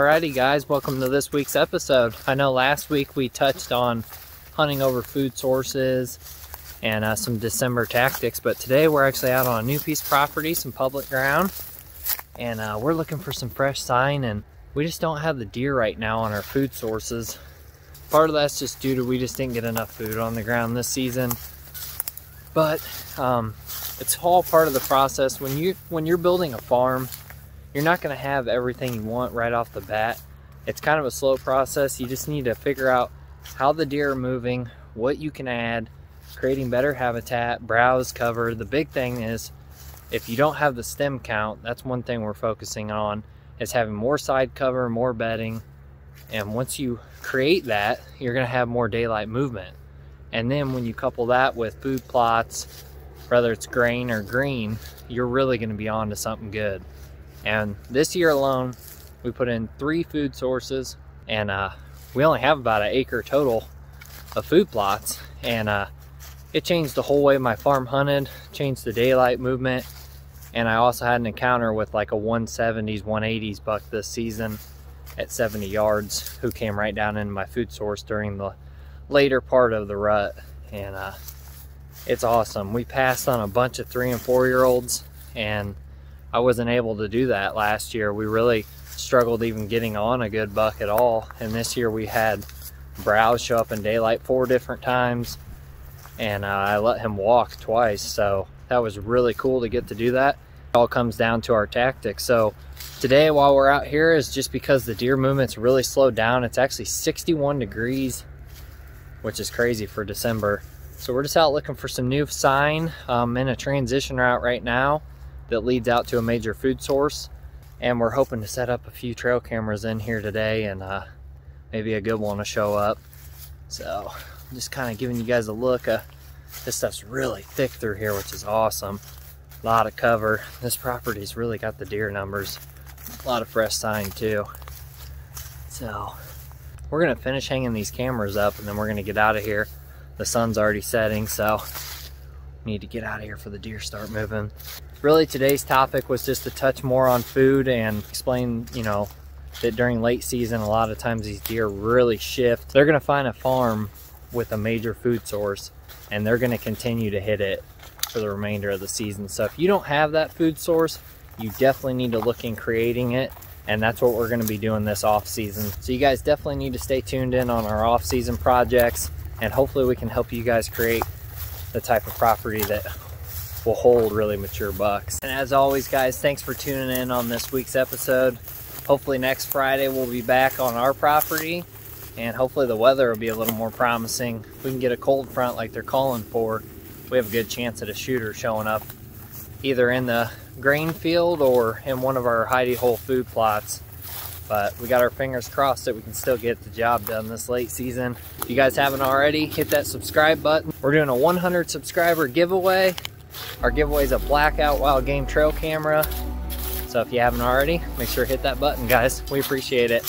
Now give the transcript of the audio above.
Alrighty guys, welcome to this week's episode. I know last week we touched on hunting over food sources and uh, some December tactics, but today we're actually out on a new piece of property, some public ground, and uh, we're looking for some fresh sign and we just don't have the deer right now on our food sources. Part of that's just due to we just didn't get enough food on the ground this season, but um, it's all part of the process. When, you, when you're building a farm, you're not going to have everything you want right off the bat. It's kind of a slow process. You just need to figure out how the deer are moving, what you can add, creating better habitat, browse cover. The big thing is if you don't have the stem count, that's one thing we're focusing on is having more side cover, more bedding. And once you create that, you're going to have more daylight movement. And then when you couple that with food plots, whether it's grain or green, you're really going to be on to something good. And this year alone, we put in three food sources and uh, we only have about an acre total of food plots. And uh, it changed the whole way my farm hunted, changed the daylight movement. And I also had an encounter with like a 170s, 180s buck this season at 70 yards who came right down into my food source during the later part of the rut. And uh, it's awesome. We passed on a bunch of three and four year olds and I wasn't able to do that last year. We really struggled even getting on a good buck at all. And this year we had browse show up in daylight four different times and uh, I let him walk twice. So that was really cool to get to do that. It all comes down to our tactics. So today while we're out here is just because the deer movement's really slowed down. It's actually 61 degrees, which is crazy for December. So we're just out looking for some new sign. I'm in a transition route right now that leads out to a major food source. And we're hoping to set up a few trail cameras in here today and uh, maybe a good one to show up. So I'm just kind of giving you guys a look. Uh, this stuff's really thick through here, which is awesome. A lot of cover. This property's really got the deer numbers. A lot of fresh sign too. So we're gonna finish hanging these cameras up and then we're gonna get out of here. The sun's already setting, so need to get out of here for the deer start moving really today's topic was just to touch more on food and explain, you know, that during late season, a lot of times these deer really shift. They're gonna find a farm with a major food source and they're gonna continue to hit it for the remainder of the season. So if you don't have that food source, you definitely need to look in creating it and that's what we're going to be doing this off season. So you guys definitely need to stay tuned in on our off season projects and hopefully we can help you guys create the type of property that will hold really mature bucks. And as always, guys, thanks for tuning in on this week's episode. Hopefully next Friday we'll be back on our property and hopefully the weather will be a little more promising. If we can get a cold front like they're calling for, we have a good chance at a shooter showing up either in the grain field or in one of our hidey hole food plots. But we got our fingers crossed that we can still get the job done this late season. If you guys haven't already, hit that subscribe button. We're doing a 100 subscriber giveaway. Our giveaway is a blackout wild game trail camera. So if you haven't already, make sure to hit that button, guys. We appreciate it.